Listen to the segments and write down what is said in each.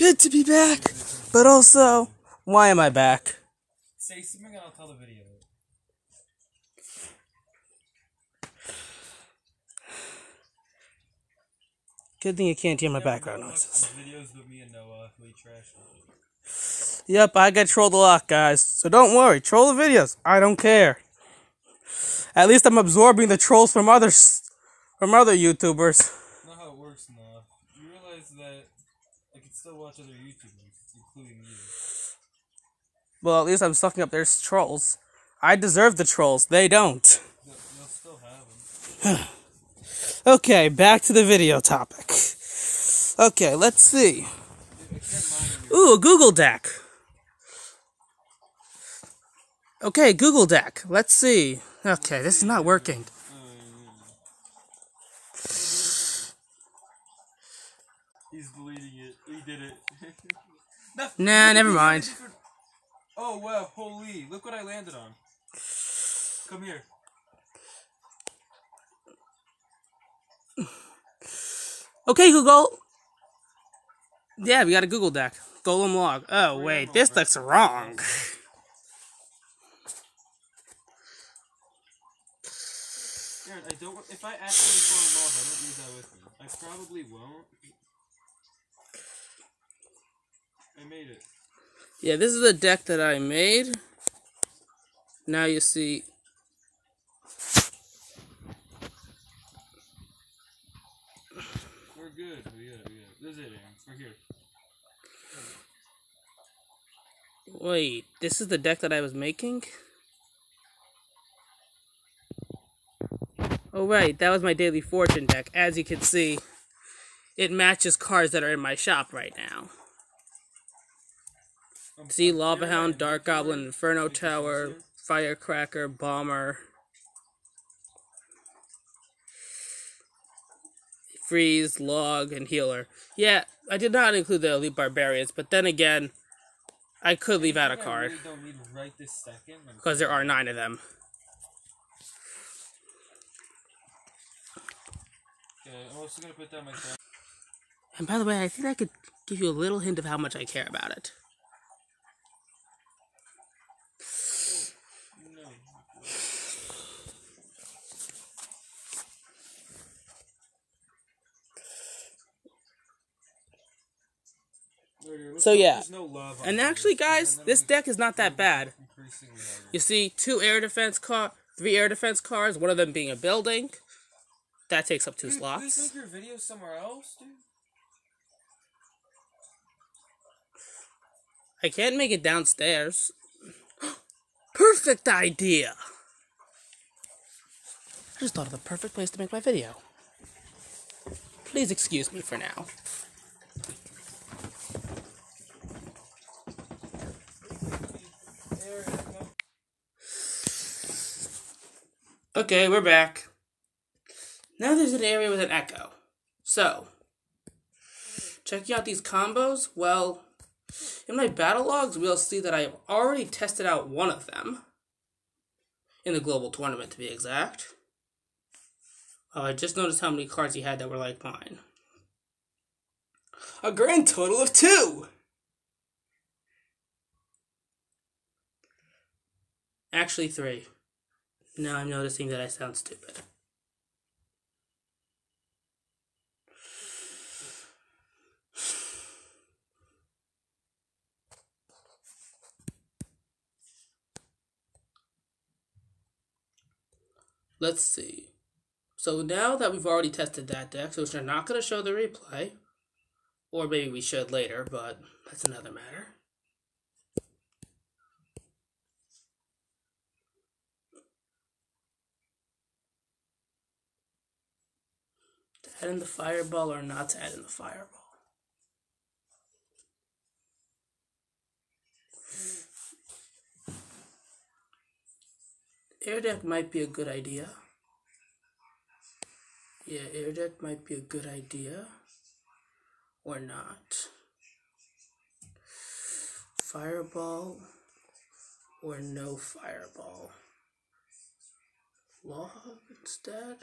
Good to be back, but also, why am I back? Say something and I'll tell the video. Good thing you can't hear my background no, noises. Videos me and Noah, we trash. Yep, I get trolled a lot, guys. So don't worry, troll the videos. I don't care. At least I'm absorbing the trolls from others, from other YouTubers. Not how it works, Noah. You realize that I can still watch other YouTubers, including you. Well, at least I'm sucking up their trolls. I deserve the trolls. They don't. You'll, you'll still have them. Okay, back to the video topic. Okay, let's see. I can't mind Ooh, a Google Deck. Okay, Google Deck. Let's see. Okay, this is not working. Oh, He's deleting it. He did it. Nah, never mind. Oh wow, holy! Look what I landed on. Come here. Okay, Google. Yeah, we got a Google Deck. Golem log. Oh, wait, this looks wrong. Aaron, I don't. If I actually fall in love, I don't use that with me. I probably won't. I made it. Yeah, this is the deck that I made. Now you see. We're good. We good. We good. This is it, Aaron. We're here. Wait, this is the deck that I was making? Oh, right, that was my Daily Fortune deck. As you can see, it matches cards that are in my shop right now. See, uh, Lava Hound, Dart Goblin, Inferno Tower. Firecracker, Bomber, Freeze, Log, and Healer. Yeah, I did not include the Elite Barbarians, but then again, I could leave out a card really don't need right this second. I'm- because there are nine of them. Okay, I'm also gonna put down my phone. And by the way, I think I could give you a little hint of how much I care about it. So, yeah. No And actually, guys, this deck is not that bad. You see, two air defense car, three air defense cards, one of them being a building. That takes up two Dude, slots. make your video somewhere else, dude. I can't make it downstairs. Perfect idea! I just thought of the perfect place to make my video. Please excuse me for now. Okay, we're back. Now there's an area with an echo. So, checking out these combos, well, in my battle logs, we'll see that I have already tested out one of them. In the global tournament, to be exact. Oh, I just noticed how many cards he had that were like mine. A grand total of two! Actually, three. Now I'm noticing that I sound stupid. Let's see. So now that we've already tested that deck, so we're not going to show the replay, or maybe we should later, but that's another matter. To add in the fireball or not to add in the fireball? Air deck might be a good idea. Yeah, air deck might be a good idea. Or not. Fireball or no fireball. Log instead?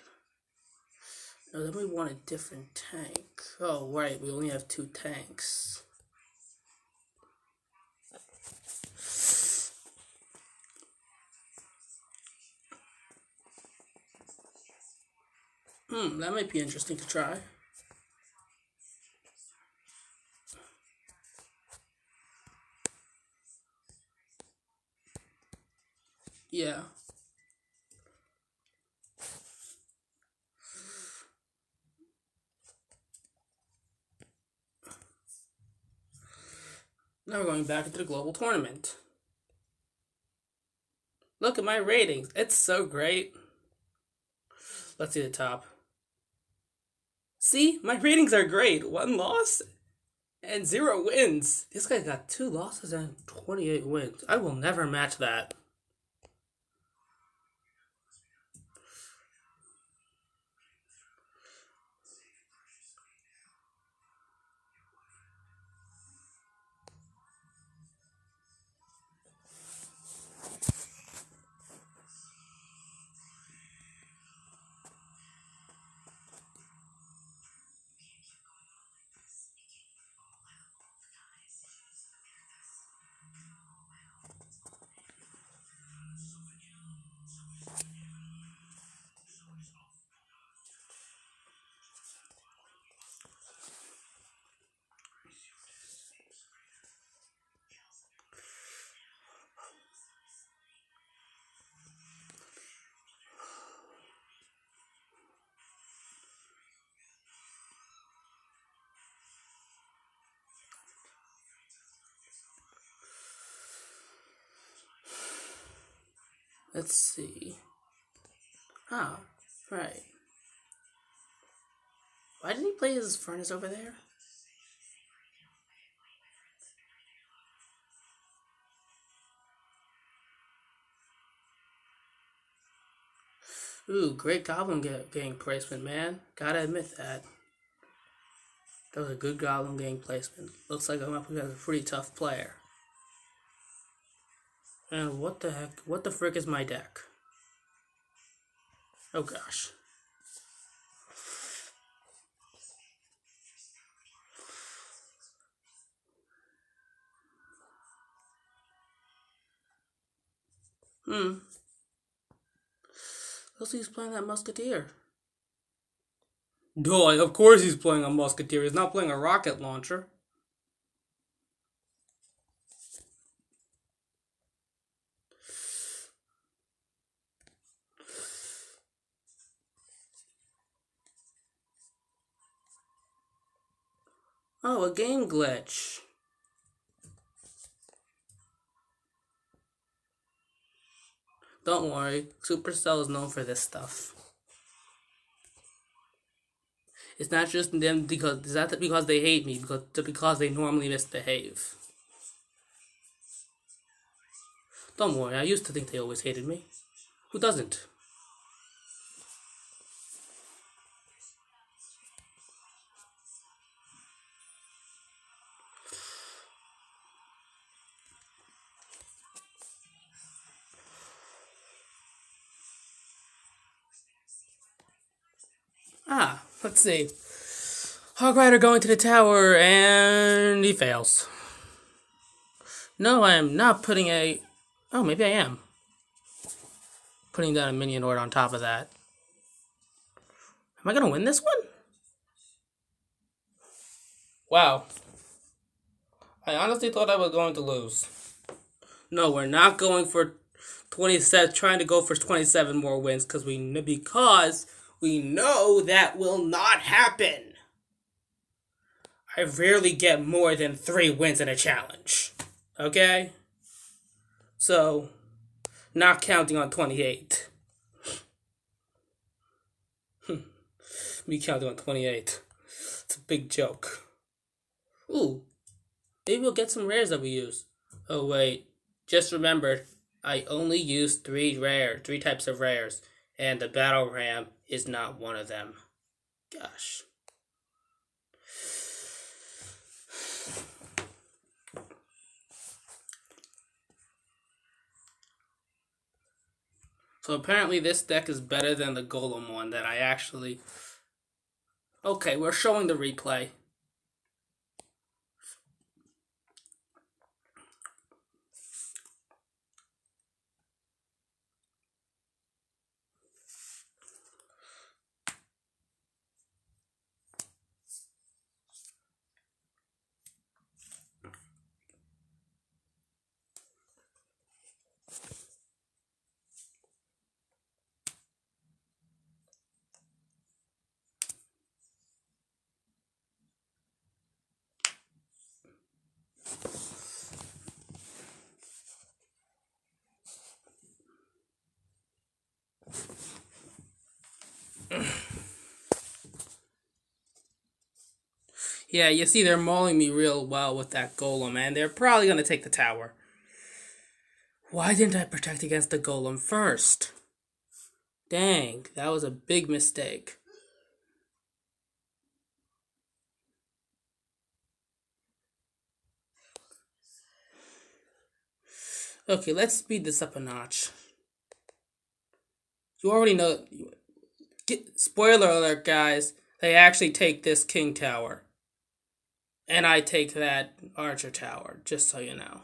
No, then we want a different tank. Oh, right, we only have two tanks. Hmm, that might be interesting to try. Yeah. Now we're going back into the global tournament. Look at my ratings. It's so great. Let's see the top. See, my ratings are great. One loss and zero wins. This guy got two losses and 28 wins. I will never match that. Let's see. Ah, right. Why didn't he play his furnace over there? Ooh, great Goblin gang placement, man. Gotta admit that. That was a good Goblin gang placement. Looks like I'm up against a pretty tough player. And what the heck? What the frick is my deck? Oh gosh. Hmm. Looks he's playing that Musketeer. Duh, of course he's playing a Musketeer. He's not playing a rocket launcher. Oh, a game glitch. Don't worry, Supercell is known for this stuff. It's not just them because it's not because they hate me, because because they normally misbehave. Don't worry, I used to think they always hated me. Who doesn't? Ah, let's see. Hog Rider going to the tower and he fails. No, I am not putting a. Oh, maybe I am. Putting down a minion horde on top of that. Am I gonna win this one? Wow. I honestly thought I was going to lose. No, we're not going for 27, trying to go for 27 more wins because we because we know that will not happen. I rarely get more than three wins in a challenge. Okay? So, not counting on 28. Hmm. Me counting on 28. It's a big joke. Ooh. Maybe we'll get some rares that we use. Oh, wait. Just remember, I only use three rare, three types of rares, and the battle ram is not one of them. Gosh. So apparently this deck is better than the Golem one that I actually... Okay, we're showing the replay. Yeah, you see, they're mauling me real well with that golem, and they're probably gonna take the tower. Why didn't I protect against the golem first? Dang, that was a big mistake. Okay, let's speed this up a notch. You already know. Get, spoiler alert, guys. They actually take this king tower. And I take that archer tower, just so you know.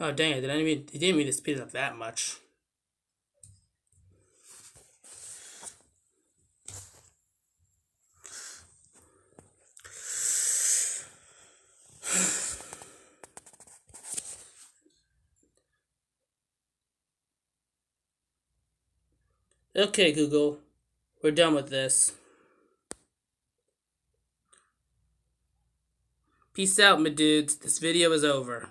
Oh dang it! Did I mean? He didn't mean to speed it up that much. Okay, Google, we're done with this. Peace out, my dudes. This video is over.